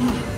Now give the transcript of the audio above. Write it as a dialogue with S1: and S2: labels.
S1: 嗯。